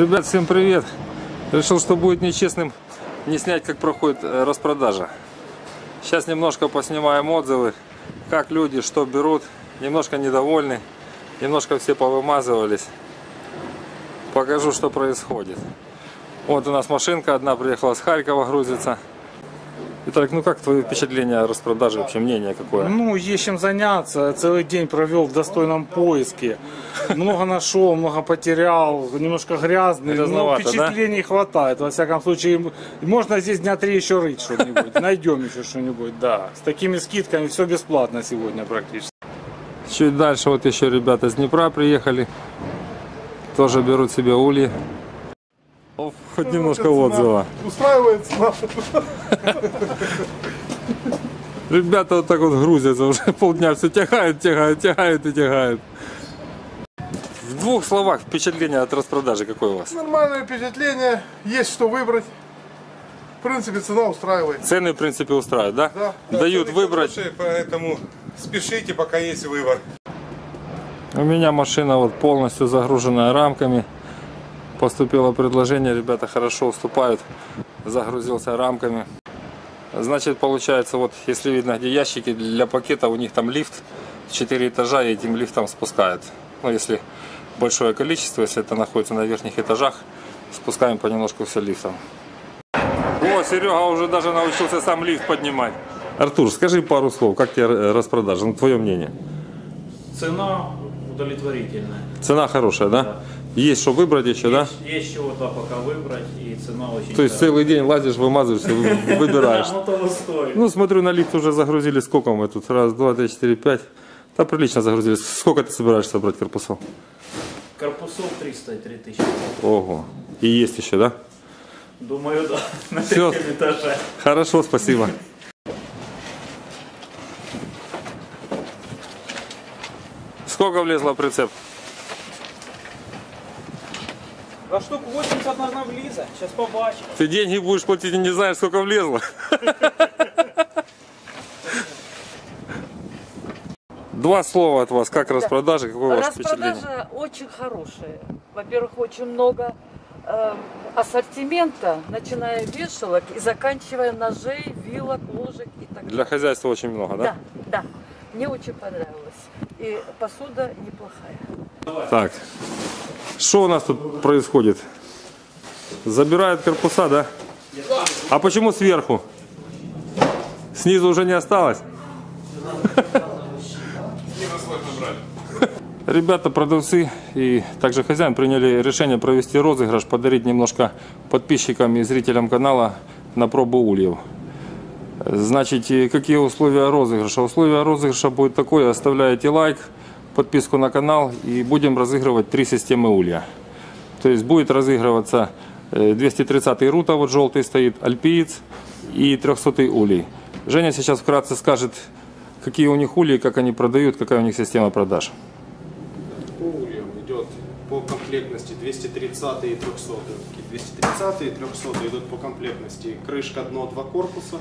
Ребят, всем привет! Решил, что будет нечестным не снять, как проходит э, распродажа. Сейчас немножко поснимаем отзывы, как люди что берут. Немножко недовольны, немножко все повымазывались. Покажу, что происходит. Вот у нас машинка одна приехала с Харькова грузится. Итак, ну как твое впечатление о распродаже, вообще мнение какое? Ну, есть чем заняться. Целый день провел в достойном поиске. Много нашел, много потерял, немножко грязный. Но Грязновато, да? впечатлений хватает. Во всяком случае, можно здесь дня три еще рыть что-нибудь. Найдем еще что-нибудь, да. С такими скидками все бесплатно сегодня практически. Чуть дальше вот еще ребята с Днепра приехали. Тоже берут себе ульи. Хоть немножко отзыва. Устраивает. Ребята вот так вот грузятся уже полдня, все тягают, тягают, тягают и тягают. В двух словах впечатление от распродажи какое у вас? Нормальное впечатление, есть что выбрать. В принципе, цена устраивает. Цены, в принципе, устраивают, да? Да. Дают Цены выбрать. хорошие, поэтому спешите, пока есть выбор. У меня машина вот полностью загруженная рамками. Поступило предложение, ребята хорошо уступают. Загрузился рамками. Значит, получается, вот если видно, где ящики для пакета, у них там лифт, 4 этажа, и этим лифтом спускают. Ну, если большое количество, если это находится на верхних этажах, спускаем понемножку все лифтом. О, Серега уже даже научился сам лифт поднимать. Артур, скажи пару слов, как тебе распродажа, ну, твое мнение? Цена удовлетворительная. Цена хорошая, да? Есть что выбрать еще, да? Есть, есть чего-то пока выбрать, и цена очень То есть целый день лазишь, вымазываешься, вы- выбираешь. Да, ну того стоит. Ну, смотрю, на лифт уже загрузили. Сколько мы тут? Раз, два, три, четыре, пять. Да, прилично загрузили. Сколько ты собираешься собрать корпусов? Корпусов 303 тысячи. Ого. И есть еще, да? Думаю, да. На третьем этаже. Хорошо, спасибо. Сколько влезло в прицеп? А штук 80 должна вліза. Сейчас побачимо. Ты деньги будешь платить и не знаешь, сколько влезло. Два слова от вас. Как распродажи? Какое ваше впечатление? Распродажа очень хорошая. Во-первых, очень много э, ассортимента, начиная вешалок и заканчивая ножей, вилок, ложек и так далее. Для хозяйства очень много, да? Да, да. Мне очень понравилось. И посуда неплохая. Так, что у нас тут происходит? Забирают корпуса, да? А почему сверху? Снизу уже не осталось? Ребята, продавцы и также хозяин приняли решение провести розыгрыш, подарить немножко подписчикам и зрителям канала на пробу ульев. Значит, и какие условия розыгрыша? Условия розыгрыша будет такое, оставляете лайк, подписку на канал и будем разыгрывать три системы улья. То есть будет разыгрываться э, 230 рута, вот желтый стоит, альпиец и 300 улей. Женя сейчас вкратце скажет, какие у них ульи, как они продают, какая у них система продаж. по ульям идет по комплектности 230 и 300. 230 и 300 идут по комплектности крышка, дно, два корпуса.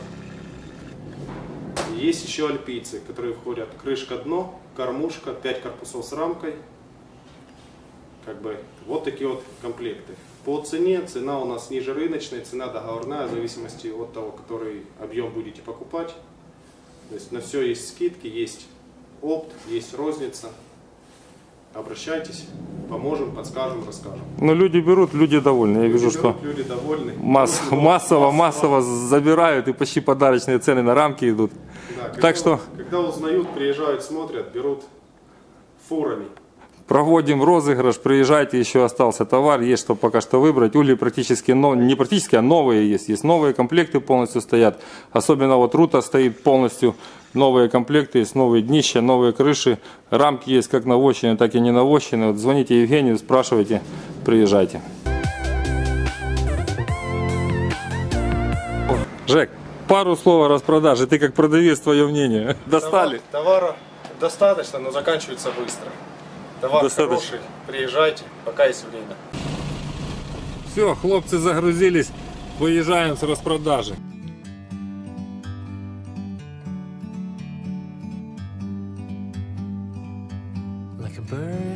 Есть еще альпийцы, которые входят крышка, дно, кормушка, 5 корпусов с рамкой. Как бы вот такие вот комплекты. По цене, цена у нас ниже рыночной, цена договорная, в зависимости от того, который объем будете покупать. То есть на все есть скидки, есть опт, есть розница. Обращайтесь, поможем, подскажем, расскажем. Но люди берут, люди довольны. Я вижу, Люди что берут, люди довольны. масс- Люди массово, массово забирают и почти подарочные цены на рамки идут. Когда, Так что Когда узнают, приезжают, смотрят, берут фурами. Проводим розыгрыш, приезжайте, еще остался товар, есть что пока что выбрать. Ули практически, но, не практически, а новые есть. Есть новые комплекты полностью стоят. Особенно вот рута стоит полностью. Новые комплекты, есть новые днища, новые крыши. Рамки есть как навощенные, так и не навощенные. Вот звоните Евгению, спрашивайте, приезжайте. Жек, пару слов о распродаже. Ты как продавец, твое мнение. Достали? Товара достаточно, но заканчивается быстро. Товар Достаточно. хороший, приезжайте, пока есть время. Все, хлопцы загрузились, выезжаем с распродажи. like a bird.